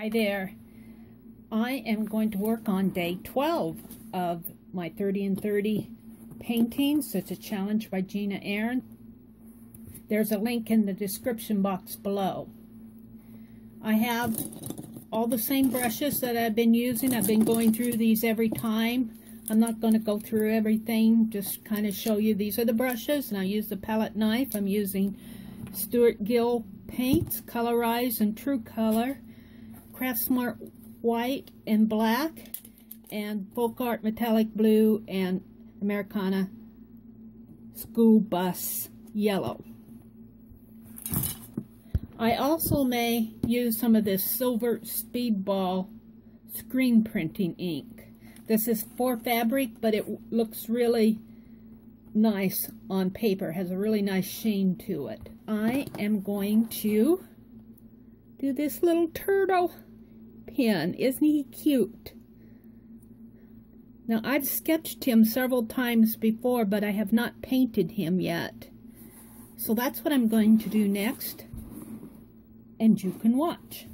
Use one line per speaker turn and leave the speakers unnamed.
Hi there. I am going to work on day 12 of my 30 and 30 paintings. It's a challenge by Gina Ahrens. There's a link in the description box below. I have all the same brushes that I've been using. I've been going through these every time. I'm not going to go through everything, just kind of show you these are the brushes. And I use the palette knife. I'm using Stewart Gill paints, Colorize and True Color. Craftsmart white and black and Folk Art metallic blue and Americana school bus yellow. I also may use some of this silver speedball screen printing ink. This is for fabric, but it looks really nice on paper. Has a really nice sheen to it. I am going to do this little turtle pen. Isn't he cute? Now, I've sketched him several times before, but I have not painted him yet. So that's what I'm going to do next. And you can watch.